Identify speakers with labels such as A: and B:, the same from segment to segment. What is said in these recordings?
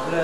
A: அது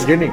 B: very.